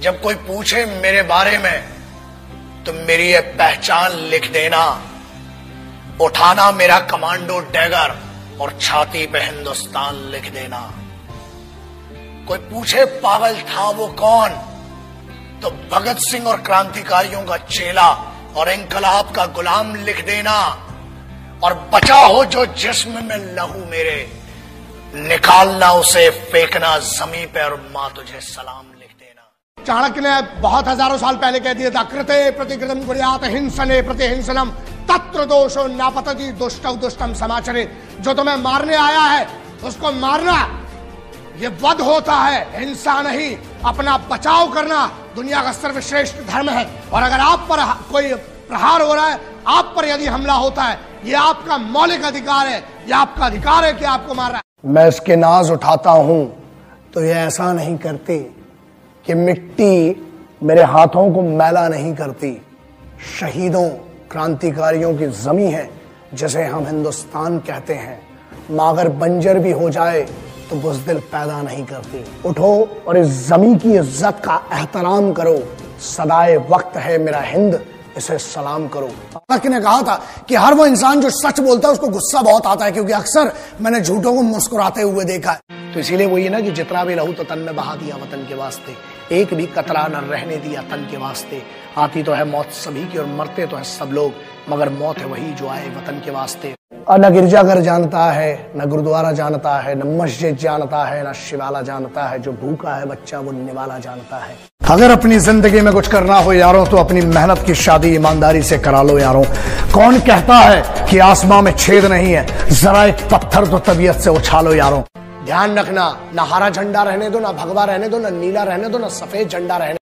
जब कोई पूछे मेरे बारे में तो मेरी ये पहचान लिख देना, उठाना मेरा कमांडो डैगर और छाती पे हिंदुस्तान लिख देना। कोई पूछे पागल था वो कौन तो भगत सिंह और क्रांतिकारियों का चेला और इंकलाब का गुलाम लिख देना, और बचा हो जो जिस्म में लहू मेरे, निकालना उसे, फेंकना जमी पे और माँ तुझे सलाम चाणक्य ने बहुत हज़ारों साल पहले कह दिया था, कृते प्रतिकृतम कुरियात हिंसने प्रतिहिंसनम, तत्र दोषो नापतति, दुष्ट दुष्टम समाचरे। जो तुम्हें मारने आया है, उसको मारना, ये वध होता है। हिंसा नहीं, अपना बचाव करना दुनिया का सर्वश्रेष्ठ धर्म है। और अगर आप पर कोई प्रहार हो रहा है, आप पर यदि हमला होता है, ये आपका मौलिक अधिकार है, ये आपका अधिकार है कि आपको मार रहा है। मैं इसके नाज उठाता हूँ तो ये ऐसा नहीं करती। कि मिट्टी मेरे हाथों को मैला नहीं करती। शहीदों, क्रांतिकारियों की जमी है, जिसे हम हिंदुस्तान कहते हैं। मागर बंजर भी हो जाए तो बुजदिल पैदा नहीं करती। उठो और इस जमी की इज़्ज़त का एहतराम करो। सदाए वक्त है मेरा हिंद, इसे सलाम करो। ने कहा था कि हर वो इंसान जो सच बोलता है, उसको गुस्सा बहुत आता है, क्योंकि अक्सर मैंने झूठों को मुस्कुराते हुए देखा है। तो इसीलिए वही ना कि जितना भी लहू तो तन में बहा दिया वतन के वास्ते। एक भी कतरा न रहने दिया तन के वास्ते। आती तो है मौत सभी की और मरते तो है सब लोग, मगर मौत है वही जो आए वतन के वास्ते। और न गिरजाघर जानता है, न गुरुद्वारा जानता है, न मस्जिद जानता है, न शिवाला जानता है, जो भूखा है बच्चा वो निवाला जानता है। अगर अपनी ज़िंदगी में कुछ करना हो यारों तो अपनी मेहनत की शादी ईमानदारी से करा लो यारों। कौन कहता है कि आसमां में छेद नहीं है, जरा एक पत्थर तो तबीयत से उछालो यारों। ध्यान रखना, ना हरा झंडा रहने दो, ना भगवा रहने दो, ना नीला रहने दो, ना सफ़ेद झंडा रहने